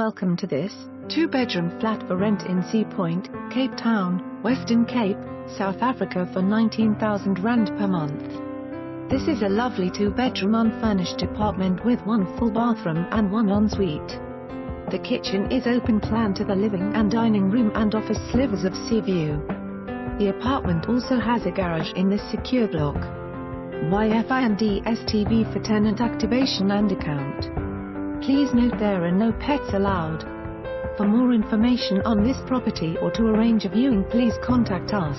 Welcome to this two-bedroom flat for rent in Sea Point, Cape Town, Western Cape, South Africa for 19,000 rand per month. This is a lovely two-bedroom unfurnished apartment with one full bathroom and one ensuite. The kitchen is open plan to the living and dining room and offers slivers of sea view. The apartment also has a garage in this secure block. Wi-Fi and DSTV for tenant activation and account. Please note there are no pets allowed. For more information on this property or to arrange a viewing please contact us.